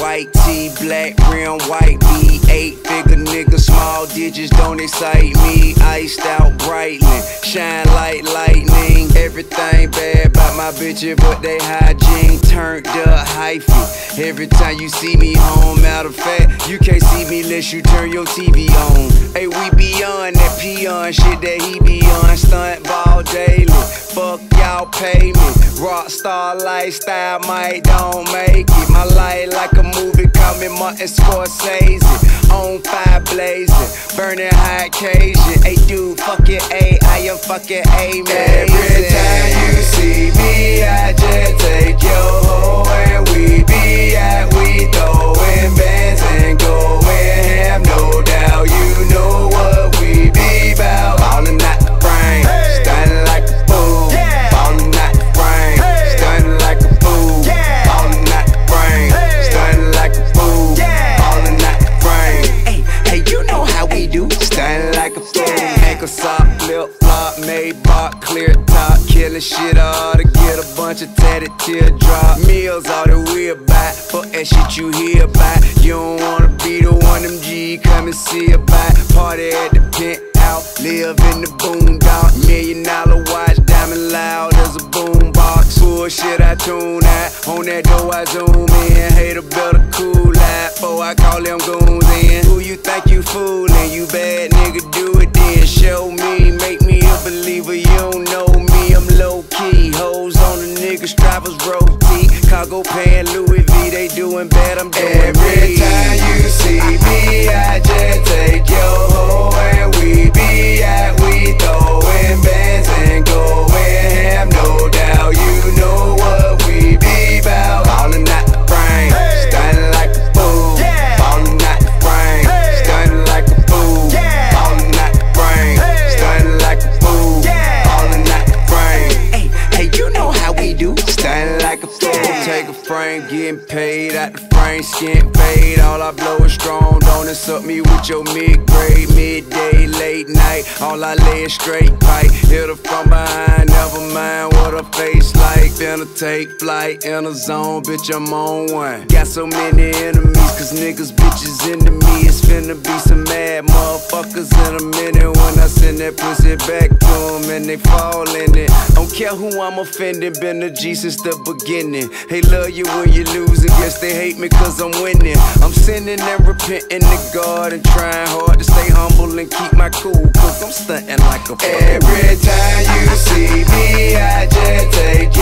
white tee, black rim, white B. Eight figure nigga, small digits don't excite me. Iced out brightly, shine like lightning. Everything bad about my bitches, but they hygiene turned up hyphy. Every time you see me home, matter of fact, you can't see me unless you turn your TV on. Hey, we beyond that peon shit that he be on. Stunt ball daily. Pay me. Rockstar lifestyle might don't make it. My life like a movie, me Martin Scorsese. On fire blazing, burning hot Cajun. Hey dude, fuck it, A, I am fucking amazing. Every time you see me, I just killing shit all to get a bunch of tatted teardrop. Meals all that we about, fuck that shit you hear about. You don't wanna be the one them G come and see about. Party at the penthouse, live in the boondock. Million dollar watch, diamond loud as a boombox. Bullshit I tune out, on that door I zoom in. Hater better cool out, before I call them goons in. Who you think you fooling? You bad nigga, do it then. Show me, make me a believer. You roll T. Cargo paying Louis V, they doing bad, I'm doing Every me. time you see me, I just take your hoe and we be at frame, getting paid out the frame, skin paid. All I blow is strong. Don't insult me with your mid grade, midday, late night. All I lay is straight pipe. Hit her from behind, never mind her face like. Finna take flight in a zone, bitch, I'm on one. Got so many enemies, cause niggas bitches into me. It's finna be some mad motherfuckers in a minute when I send that pussy back to them and they fall in it. Don't care who I'm offending, been a G since the beginning. They love you when you lose, and guess they hate me cause I'm winning. I'm sinning and repenting to God and trying hard to stay humble cool and keep my cool, cause I'm stunting like a Every time you see me, I just take